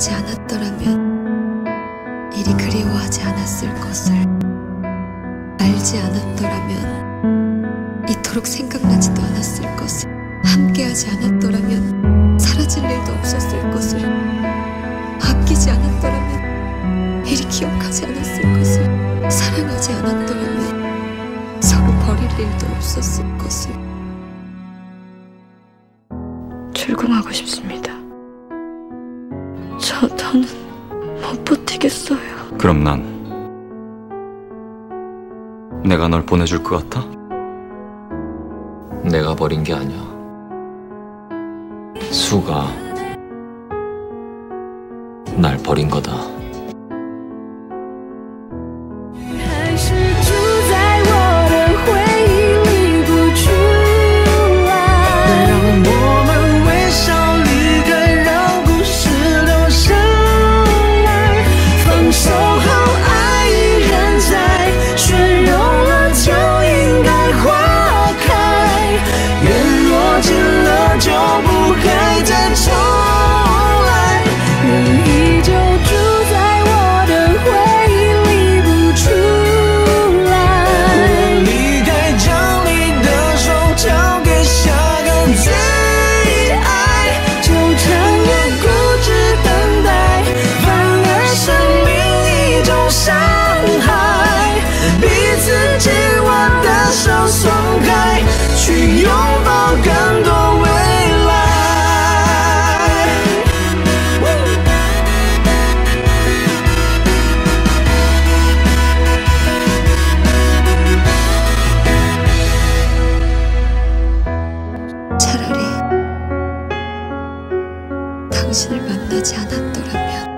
만나지 않았더라면 이리 그리워하지 않았을 것을 알지 않았더라면 이토록 생각나지도 않았을 것을 함께하지 않았더라면 사라질 일도 없었을 것을 아끼지 않았더라면 이리 기억하지 않았을 것을 사랑하지 않았더라면 서로 버릴 일도 없었을 것을 출궁하고 싶습니다. 저 더는 못 버티겠어요. 그럼 난 내가 널 보내줄 것 같아? 내가 버린 게 아니야. 수가 날 버린 거다. 你依旧住在我的回忆里不出来。我离开将你的手交给下个最爱纠缠与固执等待反而是另一种伤害。 당신을 만나지 않았더라면